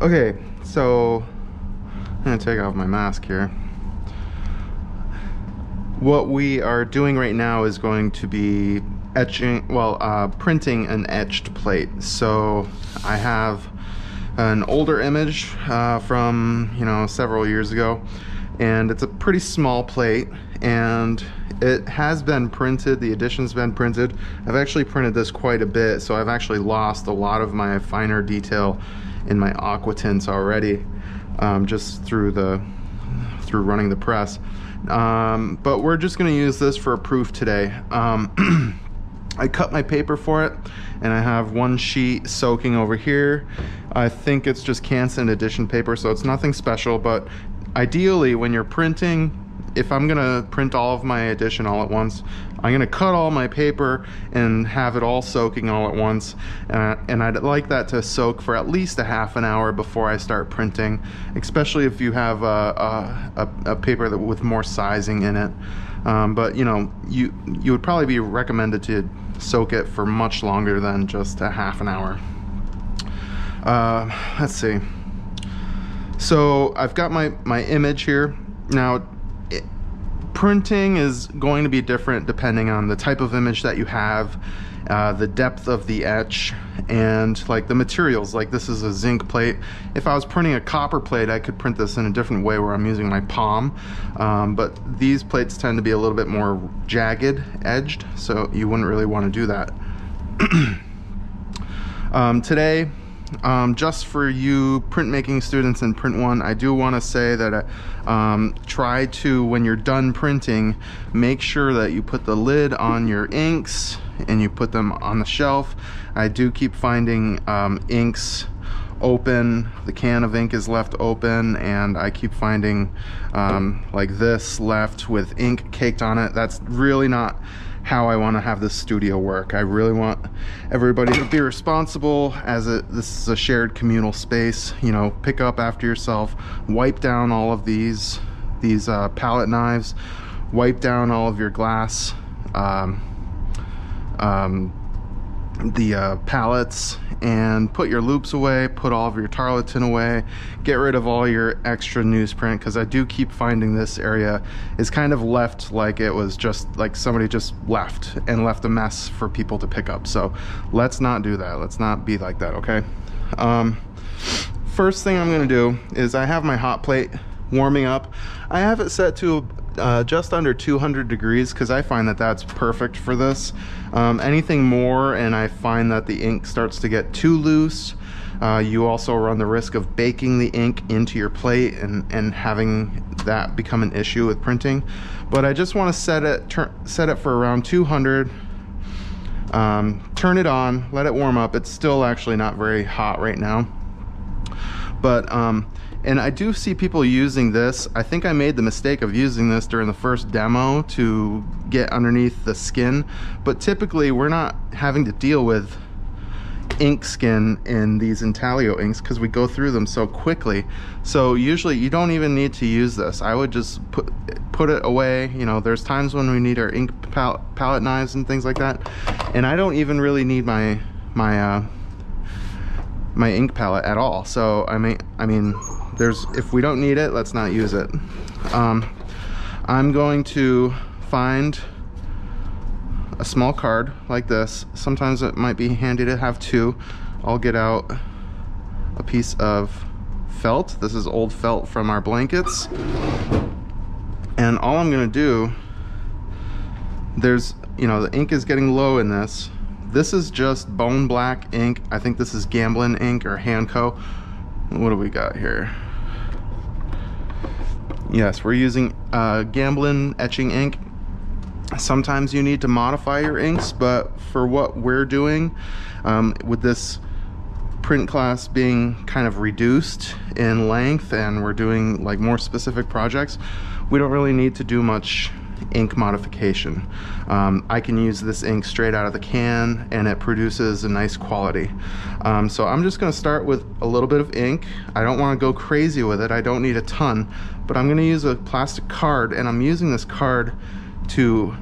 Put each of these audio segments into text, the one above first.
Okay, so I'm gonna take off my mask here. What we are doing right now is going to be etching, well, uh, printing an etched plate. So I have an older image uh, from, you know, several years ago, and it's a pretty small plate, and it has been printed, the edition's been printed. I've actually printed this quite a bit, so I've actually lost a lot of my finer detail in my aqua tints already, um, just through the, through running the press. Um, but we're just gonna use this for a proof today. Um, I cut my paper for it and I have one sheet soaking over here. I think it's just Canson edition paper, so it's nothing special, but ideally when you're printing, if I'm gonna print all of my edition all at once, I'm gonna cut all my paper and have it all soaking all at once. Uh, and I'd like that to soak for at least a half an hour before I start printing, especially if you have a, a, a paper that, with more sizing in it. Um, but you know, you, you would probably be recommended to soak it for much longer than just a half an hour. Uh, let's see. So I've got my, my image here. Now, printing is going to be different depending on the type of image that you have, uh, the depth of the etch, and like the materials. Like this is a zinc plate. If I was printing a copper plate, I could print this in a different way where I'm using my palm. Um, but these plates tend to be a little bit more jagged edged, so you wouldn't really want to do that. um, today, um, just for you printmaking students in print one I do want to say that uh, um, try to when you're done printing make sure that you put the lid on your inks and you put them on the shelf. I do keep finding um, inks open. The can of ink is left open and I keep finding um, like this left with ink caked on it. That's really not how I want to have this studio work. I really want everybody to be responsible as this is a shared communal space. You know, pick up after yourself, wipe down all of these these uh, palette knives, wipe down all of your glass, um, um, the uh, palettes and put your loops away, put all of your tarlatan away, get rid of all your extra newsprint because I do keep finding this area is kind of left like it was just like somebody just left and left a mess for people to pick up. So let's not do that. Let's not be like that, okay? Um, first thing I'm gonna do is I have my hot plate warming up. I have it set to uh, just under 200 degrees because I find that that's perfect for this. Um, anything more and I find that the ink starts to get too loose, uh, you also run the risk of baking the ink into your plate and, and having that become an issue with printing. But I just want to set it, set it for around 200 um, turn it on, let it warm up. It's still actually not very hot right now. But um, and I do see people using this. I think I made the mistake of using this during the first demo to get underneath the skin, but typically we're not having to deal with ink skin in these intaglio inks because we go through them so quickly. So usually you don't even need to use this. I would just put put it away. You know, there's times when we need our ink palette, palette knives and things like that. And I don't even really need my my uh, my ink palette at all. So I mean, I mean, there's if we don't need it let's not use it. Um, I'm going to find a small card like this. Sometimes it might be handy to have two. I'll get out a piece of felt. This is old felt from our blankets. And all I'm gonna do there's you know the ink is getting low in this. This is just bone black ink. I think this is Gamblin ink or Hanco. What do we got here Yes, we're using uh, Gamblin etching ink. Sometimes you need to modify your inks, but for what we're doing, um, with this print class being kind of reduced in length and we're doing like more specific projects, we don't really need to do much ink modification. Um, I can use this ink straight out of the can and it produces a nice quality. Um, so I'm just gonna start with a little bit of ink. I don't wanna go crazy with it. I don't need a ton, but I'm gonna use a plastic card and I'm using this card to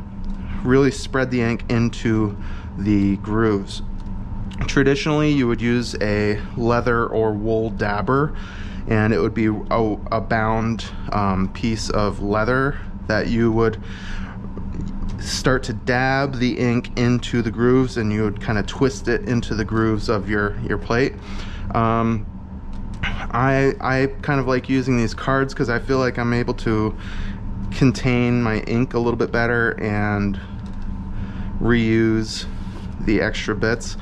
really spread the ink into the grooves. traditionally you would use a leather or wool dabber and it would be a, a bound um, piece of leather that you would start to dab the ink into the grooves and you would kind of twist it into the grooves of your your plate. Um, I, I kind of like using these cards because I feel like I'm able to contain my ink a little bit better and reuse the extra bits.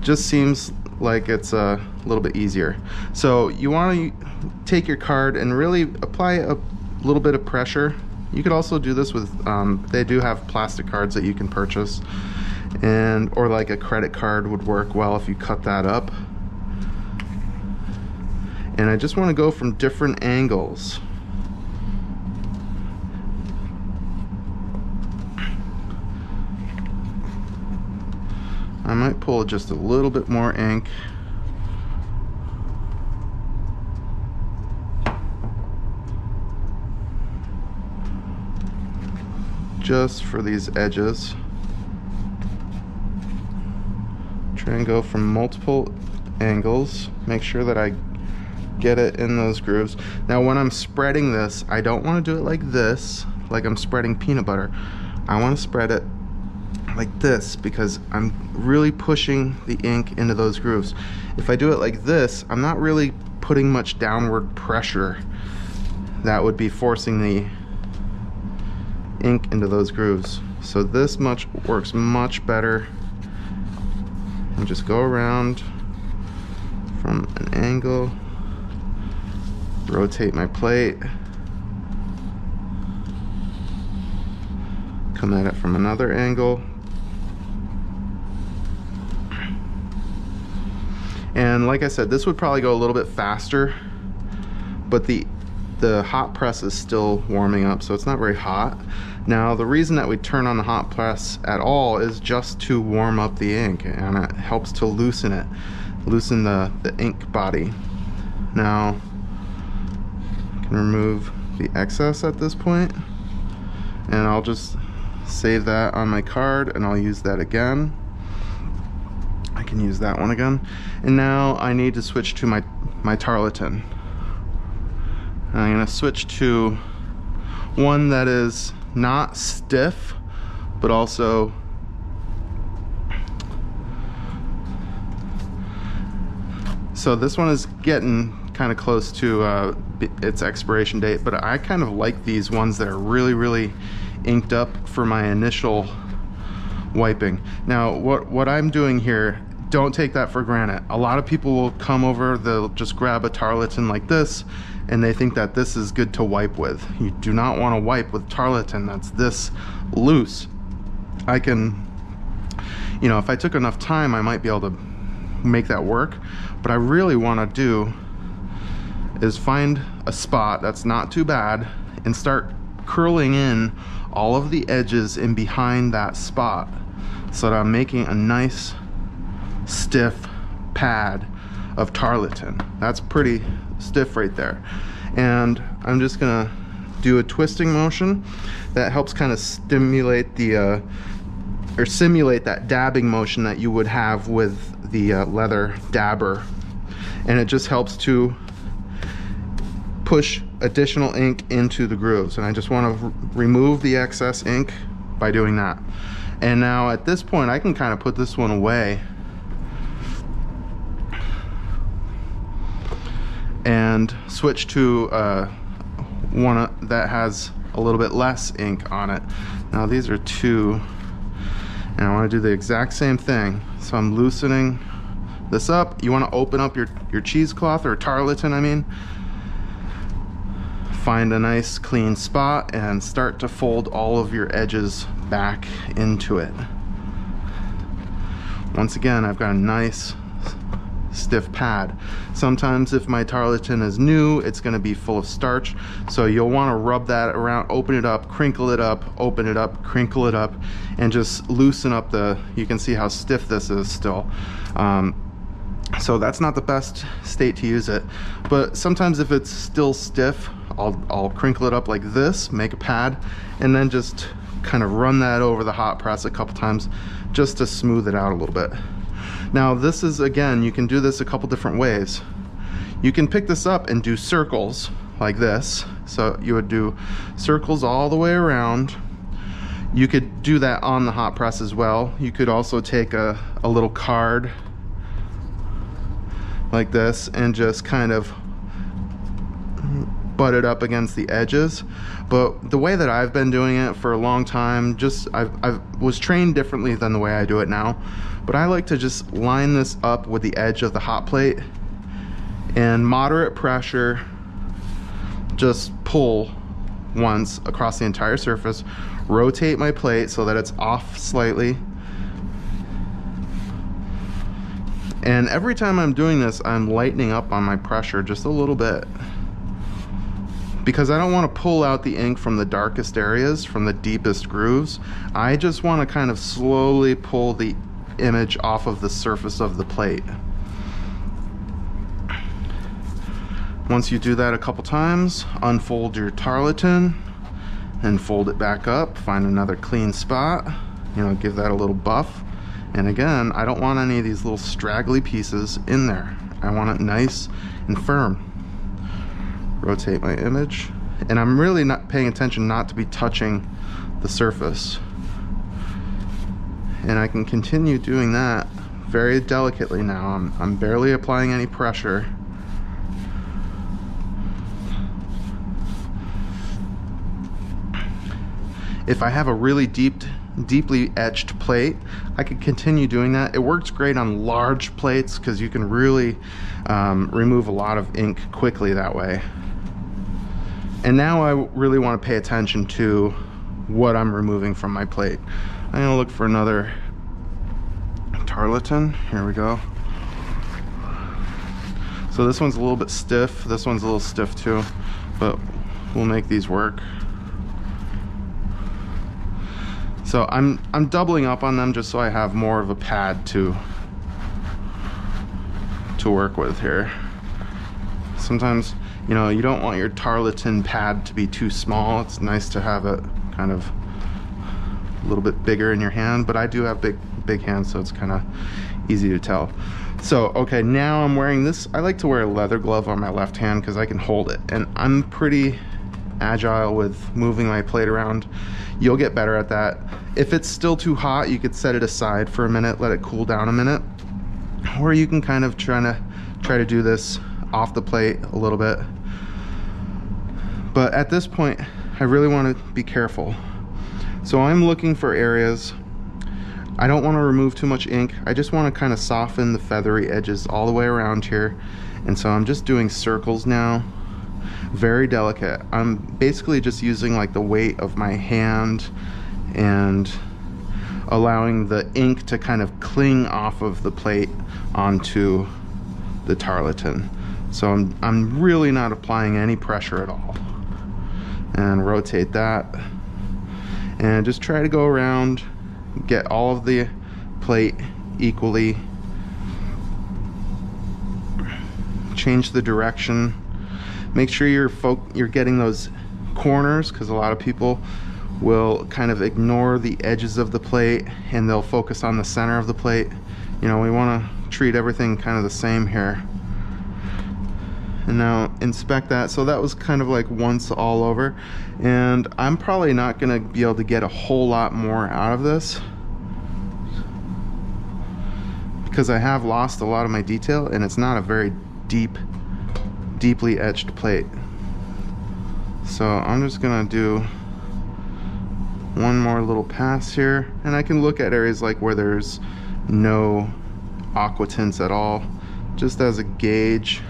Just seems like it's a little bit easier. So you want to take your card and really apply a little bit of pressure you could also do this with um, they do have plastic cards that you can purchase. And or like a credit card would work well if you cut that up. And I just want to go from different angles. I might pull just a little bit more ink just for these edges try and go from multiple angles make sure that I get it in those grooves now when I'm spreading this I don't want to do it like this like I'm spreading peanut butter I want to spread it like this because I'm really pushing the ink into those grooves. If I do it like this, I'm not really putting much downward pressure. That would be forcing the ink into those grooves. So this much works much better. And just go around from an angle, rotate my plate, come at it from another angle, And like I said, this would probably go a little bit faster, but the the hot press is still warming up, so it's not very hot. Now, the reason that we turn on the hot press at all is just to warm up the ink, and it helps to loosen it, loosen the, the ink body. Now, I can remove the excess at this point, and I'll just save that on my card, and I'll use that again I can use that one again. And now I need to switch to my, my tarlatan. I'm gonna switch to one that is not stiff, but also so this one is getting kind of close to uh, its expiration date, but I kind of like these ones that are really, really inked up for my initial wiping. Now, what, what I'm doing here don't take that for granted. A lot of people will come over, they'll just grab a tarlatan like this, and they think that this is good to wipe with. You do not want to wipe with tarlatan that's this loose. I can, you know, if I took enough time, I might be able to make that work. But I really want to do is find a spot that's not too bad and start curling in all of the edges in behind that spot so that I'm making a nice stiff pad of tarlatan. That's pretty stiff right there. And I'm just gonna do a twisting motion that helps kind of stimulate the, uh, or simulate that dabbing motion that you would have with the uh, leather dabber. And it just helps to push additional ink into the grooves. And I just wanna remove the excess ink by doing that. And now at this point, I can kind of put this one away and switch to uh, one that has a little bit less ink on it. Now these are two, and I want to do the exact same thing. So I'm loosening this up. You want to open up your, your cheesecloth or tarlatan, I mean. Find a nice clean spot and start to fold all of your edges back into it. Once again, I've got a nice stiff pad. Sometimes if my tarlatan is new, it's gonna be full of starch. So you'll wanna rub that around, open it up, crinkle it up, open it up, crinkle it up, and just loosen up the, you can see how stiff this is still. Um, so that's not the best state to use it. But sometimes if it's still stiff, I'll, I'll crinkle it up like this, make a pad, and then just kind of run that over the hot press a couple times just to smooth it out a little bit. Now this is, again, you can do this a couple different ways. You can pick this up and do circles like this. So you would do circles all the way around. You could do that on the hot press as well. You could also take a, a little card like this and just kind of butt it up against the edges but the way that I've been doing it for a long time just I was trained differently than the way I do it now but I like to just line this up with the edge of the hot plate and moderate pressure just pull once across the entire surface rotate my plate so that it's off slightly and every time I'm doing this I'm lightening up on my pressure just a little bit because I don't want to pull out the ink from the darkest areas, from the deepest grooves. I just want to kind of slowly pull the image off of the surface of the plate. Once you do that a couple times, unfold your tarlatan and fold it back up, find another clean spot, you know, give that a little buff. And again, I don't want any of these little straggly pieces in there. I want it nice and firm. Rotate my image. And I'm really not paying attention not to be touching the surface. And I can continue doing that very delicately now. I'm, I'm barely applying any pressure. If I have a really deep, deeply etched plate, I could continue doing that. It works great on large plates because you can really um, remove a lot of ink quickly that way. And now I really want to pay attention to what I'm removing from my plate. I'm gonna look for another tarlatan. Here we go. So this one's a little bit stiff. This one's a little stiff too, but we'll make these work. So I'm I'm doubling up on them just so I have more of a pad to to work with here. Sometimes, you know, you don't want your tarlatan pad to be too small. It's nice to have it kind of little bit bigger in your hand, but I do have big big hands, so it's kind of easy to tell. So, okay, now I'm wearing this. I like to wear a leather glove on my left hand because I can hold it. And I'm pretty agile with moving my plate around. You'll get better at that. If it's still too hot, you could set it aside for a minute, let it cool down a minute. Or you can kind of try to try to do this off the plate a little bit. But at this point, I really want to be careful. So I'm looking for areas I don't want to remove too much ink. I just want to kind of soften the feathery edges all the way around here. And so I'm just doing circles now very delicate. I'm basically just using like the weight of my hand and allowing the ink to kind of cling off of the plate onto the tarlatan. So I'm, I'm really not applying any pressure at all. And rotate that. And just try to go around, get all of the plate equally. Change the direction. Make sure you're you're getting those corners because a lot of people will kind of ignore the edges of the plate and they'll focus on the center of the plate. You know we want to treat everything kind of the same here and now inspect that. So that was kind of like once all over. And I'm probably not gonna be able to get a whole lot more out of this because I have lost a lot of my detail and it's not a very deep deeply etched plate. So I'm just gonna do one more little pass here. And I can look at areas like where there's no aqua tints at all just as a gauge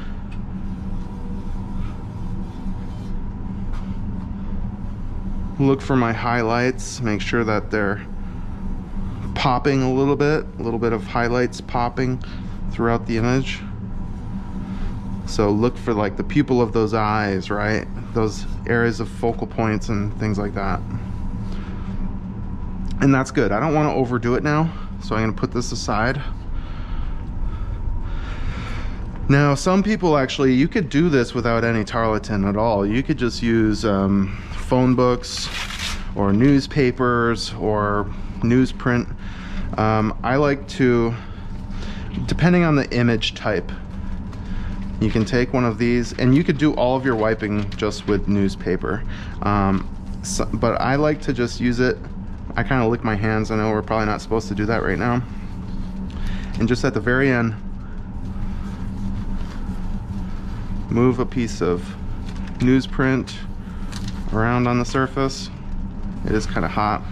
look for my highlights make sure that they're popping a little bit a little bit of highlights popping throughout the image so look for like the pupil of those eyes, right? Those areas of focal points and things like that. And that's good. I don't want to overdo it now, so I'm going to put this aside. Now, some people actually, you could do this without any tarlatan at all. You could just use um, phone books or newspapers or newsprint. Um, I like to depending on the image type, you can take one of these and you could do all of your wiping just with newspaper. Um, so, but I like to just use it. I kind of lick my hands. I know we're probably not supposed to do that right now. And just at the very end, move a piece of newsprint around on the surface. It is kind of hot.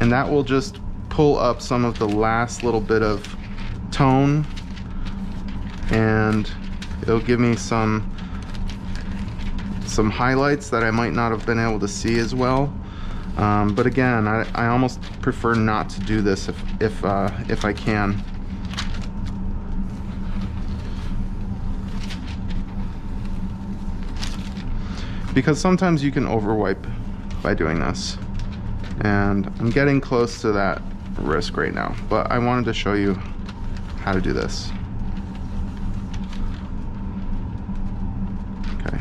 And that will just pull up some of the last little bit of tone and it'll give me some some highlights that I might not have been able to see as well. Um, but again, I, I, almost prefer not to do this if, if, uh, if I can. Because sometimes you can overwipe by doing this. And I'm getting close to that risk right now, but I wanted to show you how to do this. Okay,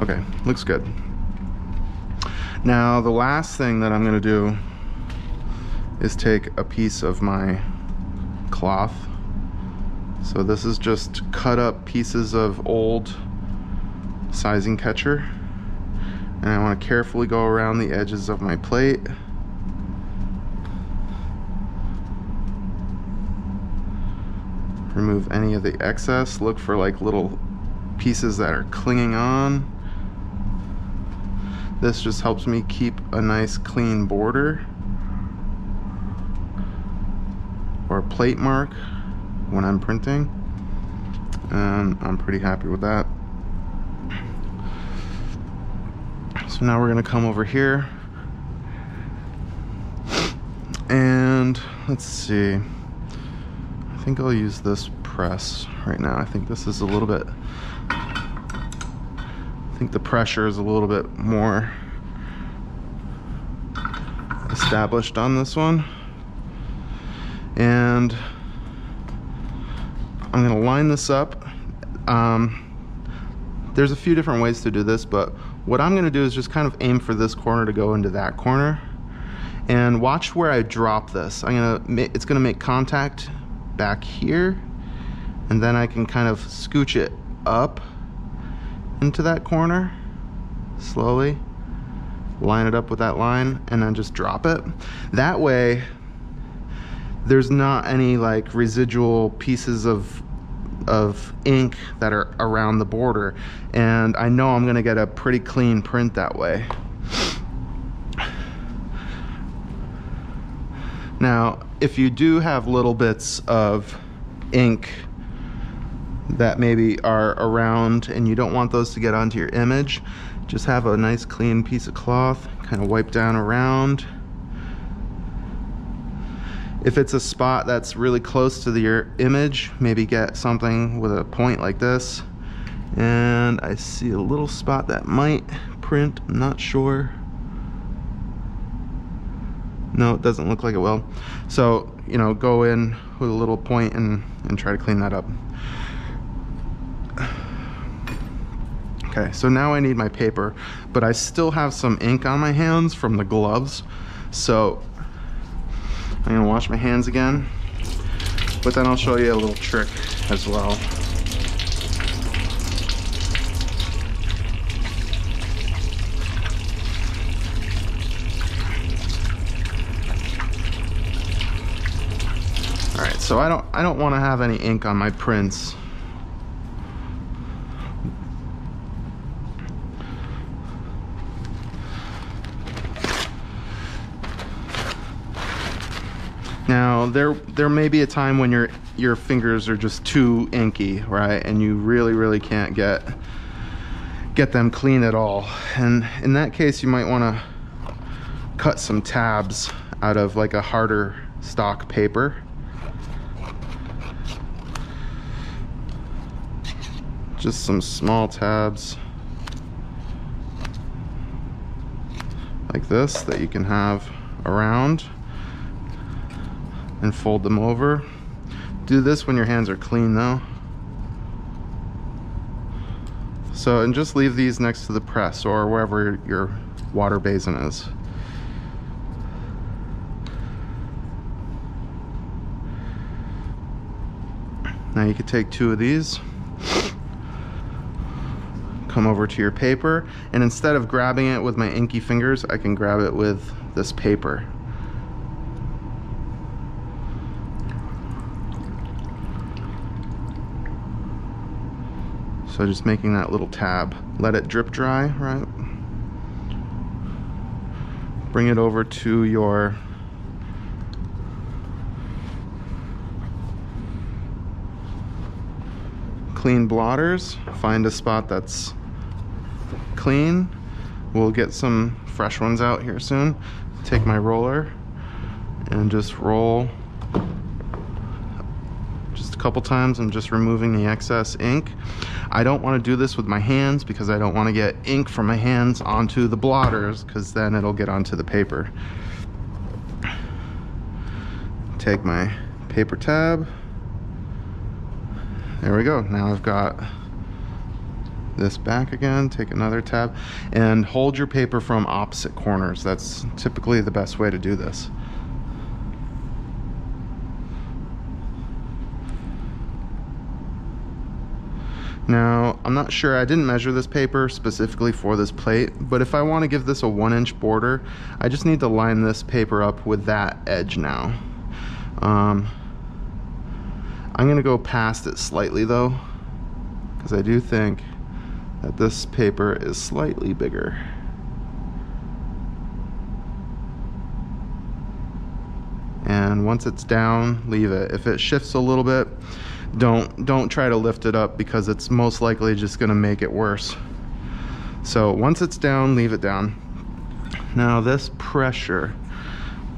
Okay, looks good. Now the last thing that I'm gonna do is take a piece of my cloth. So this is just cut up pieces of old sizing catcher. And I wanna carefully go around the edges of my plate. Remove any of the excess. Look for like little pieces that are clinging on. This just helps me keep a nice clean border or plate mark when I'm printing and I'm pretty happy with that. So now we're gonna come over here and let's see. I think I'll use this press right now. I think this is a little bit I think the pressure is a little bit more established on this one. And I'm gonna line this up. Um, there's a few different ways to do this, but what I'm gonna do is just kind of aim for this corner to go into that corner. And watch where I drop this. I'm gonna, it's gonna make contact back here, and then I can kind of scooch it up into that corner slowly line it up with that line and then just drop it that way there's not any like residual pieces of of ink that are around the border. And I know I'm gonna get a pretty clean print that way. Now if you do have little bits of ink that maybe are around and you don't want those to get onto your image just have a nice clean piece of cloth kind of wipe down around if it's a spot that's really close to the, your image maybe get something with a point like this. And I see a little spot that might print I'm not sure. No it doesn't look like it will. So you know go in with a little point and and try to clean that up. Okay, so now I need my paper, but I still have some ink on my hands from the gloves. So I'm gonna wash my hands again, but then I'll show you a little trick as well. All right, so I don't I don't want to have any ink on my prints There there may be a time when your your fingers are just too inky, right? And you really really can't get get them clean at all. And in that case you might want to cut some tabs out of like a harder stock paper. Just some small tabs like this that you can have around and fold them over. Do this when your hands are clean though. So, and just leave these next to the press or wherever your water basin is. Now you could take two of these, come over to your paper, and instead of grabbing it with my inky fingers, I can grab it with this paper. So just making that little tab. Let it drip dry, right? Bring it over to your clean blotters. Find a spot that's clean. We'll get some fresh ones out here soon. Take my roller and just roll just a couple times. I'm just removing the excess ink. I don't want to do this with my hands because I don't want to get ink from my hands onto the blotters because then it'll get onto the paper. Take my paper tab. There we go. Now I've got this back again, take another tab, and hold your paper from opposite corners. That's typically the best way to do this. Now, I'm not sure, I didn't measure this paper specifically for this plate, but if I want to give this a one inch border, I just need to line this paper up with that edge now. Um, I'm gonna go past it slightly though, because I do think that this paper is slightly bigger. And once it's down, leave it. If it shifts a little bit, don't don't try to lift it up because it's most likely just going to make it worse. So once it's down leave it down. Now this pressure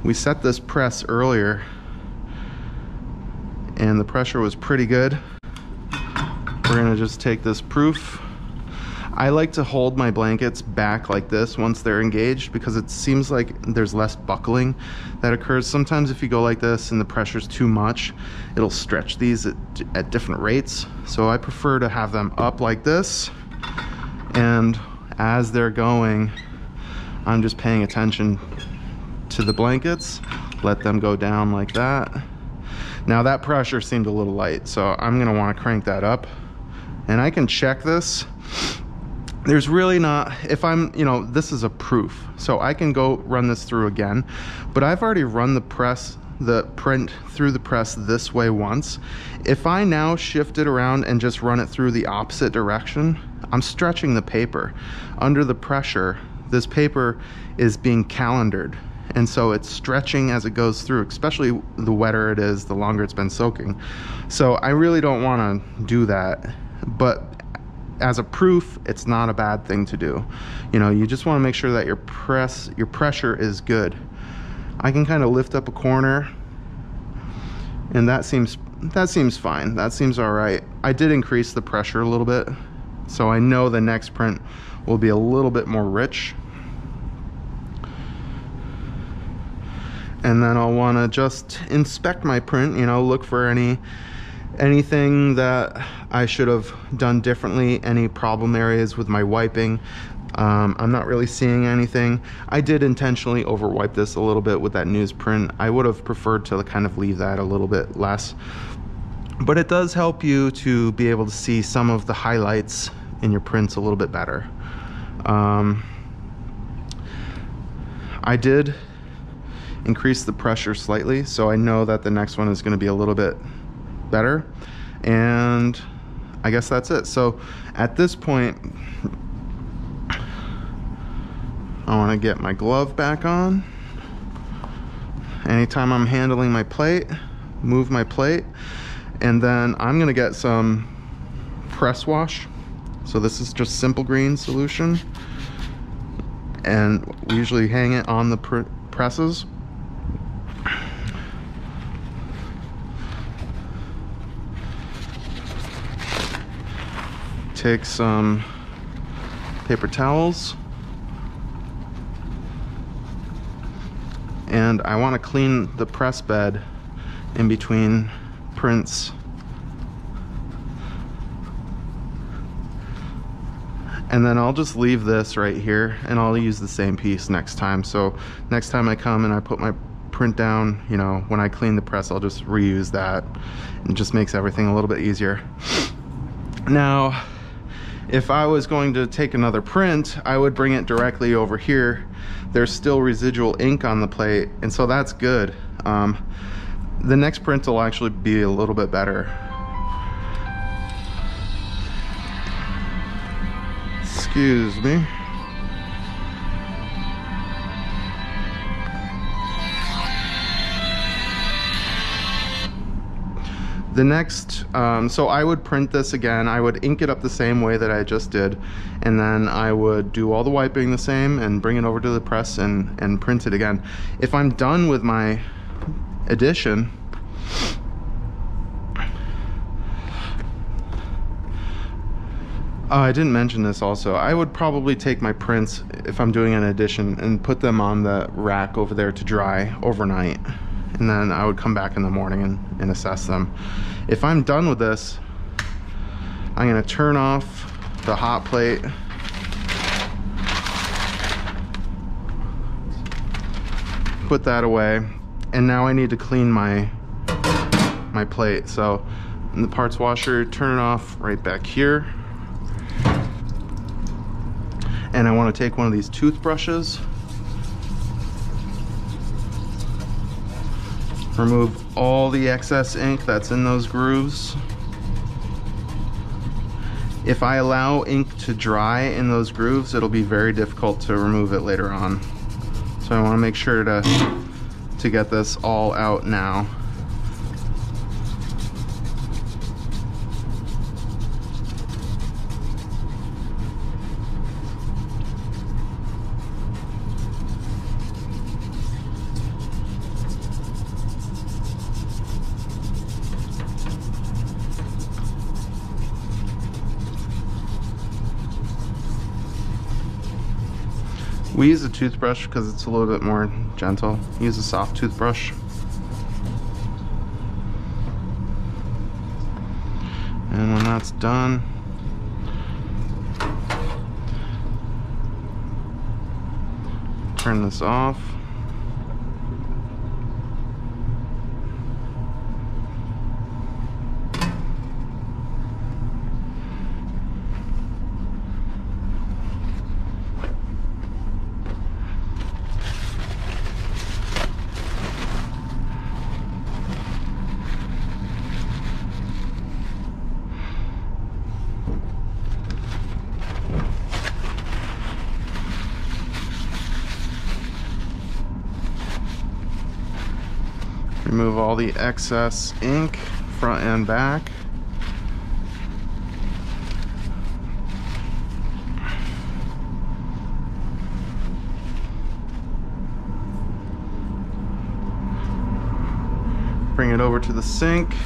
we set this press earlier and the pressure was pretty good. We're going to just take this proof I like to hold my blankets back like this once they're engaged because it seems like there's less buckling that occurs. Sometimes if you go like this and the pressure's too much, it'll stretch these at, at different rates. So I prefer to have them up like this and as they're going, I'm just paying attention to the blankets, let them go down like that. Now that pressure seemed a little light, so I'm gonna wanna crank that up. And I can check this there's really not if i'm you know this is a proof so i can go run this through again but i've already run the press the print through the press this way once. If i now shift it around and just run it through the opposite direction i'm stretching the paper. Under the pressure this paper is being calendered and so it's stretching as it goes through especially the wetter it is the longer it's been soaking. So i really don't want to do that but as a proof, it's not a bad thing to do. You know, you just want to make sure that your press, your pressure is good. I can kind of lift up a corner and that seems, that seems fine. That seems all right. I did increase the pressure a little bit. So I know the next print will be a little bit more rich. And then I'll want to just inspect my print, you know, look for any anything that I should have done differently, any problem areas with my wiping. Um, I'm not really seeing anything. I did intentionally over wipe this a little bit with that newsprint. I would have preferred to kind of leave that a little bit less. But it does help you to be able to see some of the highlights in your prints a little bit better. Um, I did increase the pressure slightly, so I know that the next one is going to be a little bit better. And I guess that's it. So at this point, I want to get my glove back on. Anytime I'm handling my plate, move my plate. And then I'm going to get some press wash. So this is just simple green solution. And we usually hang it on the pr presses. Take some paper towels and I want to clean the press bed in between prints and then I'll just leave this right here and I'll use the same piece next time so next time I come and I put my print down, you know, when I clean the press, I'll just reuse that. It just makes everything a little bit easier. Now, if I was going to take another print, I would bring it directly over here. There's still residual ink on the plate, and so that's good. Um, the next print will actually be a little bit better. Excuse me. The next um, so I would print this again. I would ink it up the same way that I just did and then I would do all the wiping the same and bring it over to the press and and print it again. If I'm done with my edition Oh, I didn't mention this also. I would probably take my prints if I'm doing an edition and put them on the rack over there to dry overnight and then I would come back in the morning and, and assess them. If I'm done with this, I'm gonna turn off the hot plate. Put that away. And now I need to clean my my plate. So in the parts washer, turn it off right back here. And I wanna take one of these toothbrushes remove all the excess ink that's in those grooves. If I allow ink to dry in those grooves, it'll be very difficult to remove it later on. So I wanna make sure to, to get this all out now. We use a toothbrush because it's a little bit more gentle. Use a soft toothbrush. And when that's done, turn this off. Remove all the excess ink, front and back. Bring it over to the sink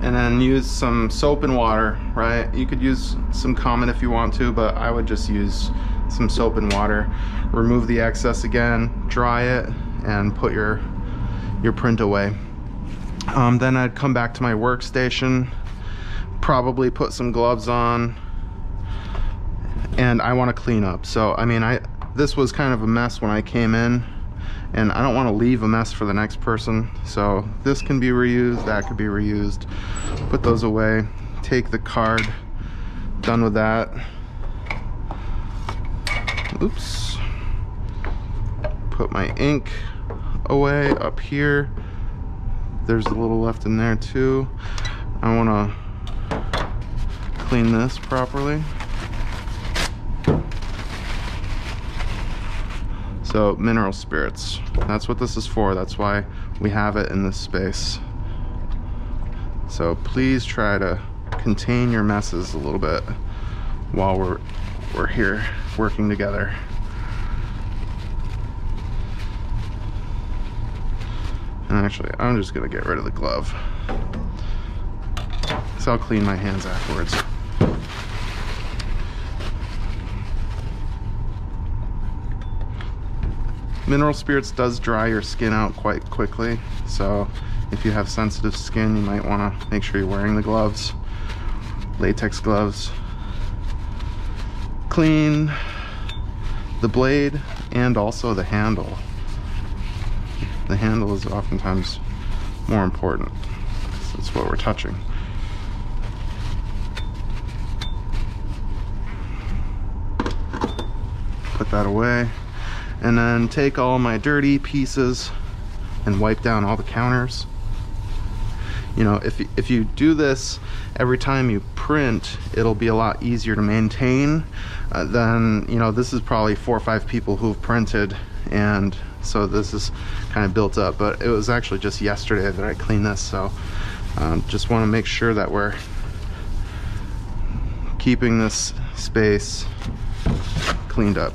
and then use some soap and water, right? You could use some common if you want to, but I would just use some soap and water. Remove the excess again, dry it, and put your your print away. Um, then I'd come back to my workstation, probably put some gloves on, and I want to clean up. So I mean, I this was kind of a mess when I came in, and I don't want to leave a mess for the next person. So this can be reused, that could be reused. Put those away. Take the card. Done with that. Oops. Put my ink away up here. There's a little left in there too. I want to clean this properly. So mineral spirits, that's what this is for. That's why we have it in this space. So please try to contain your messes a little bit while we're, we're here working together. Actually, I'm just gonna get rid of the glove. So I'll clean my hands afterwards. Mineral spirits does dry your skin out quite quickly. So if you have sensitive skin, you might wanna make sure you're wearing the gloves, latex gloves. Clean the blade and also the handle. The handle is oftentimes more important. That's what we're touching. Put that away. And then take all my dirty pieces and wipe down all the counters. You know, if, if you do this every time you print, it'll be a lot easier to maintain uh, than, you know, this is probably four or five people who've printed and so this is kind of built up but it was actually just yesterday that I cleaned this so um, just want to make sure that we're keeping this space cleaned up.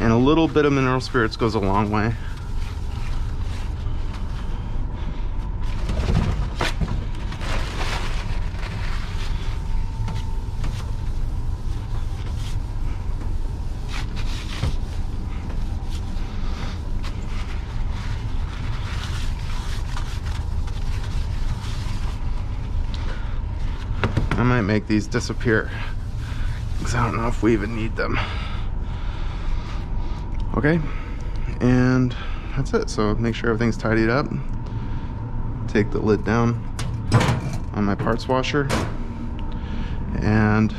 And a little bit of mineral spirits goes a long way make these disappear because I don't know if we even need them. Okay, and that's it. So make sure everything's tidied up. Take the lid down on my parts washer and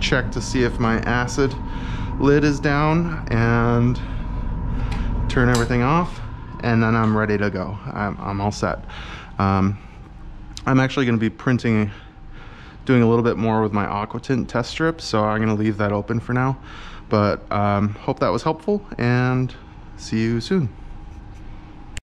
check to see if my acid lid is down and turn everything off and then I'm ready to go. I'm, I'm all set. Um, I'm actually going to be printing doing a little bit more with my Aquatint test strip, so I'm gonna leave that open for now. But um, hope that was helpful and see you soon.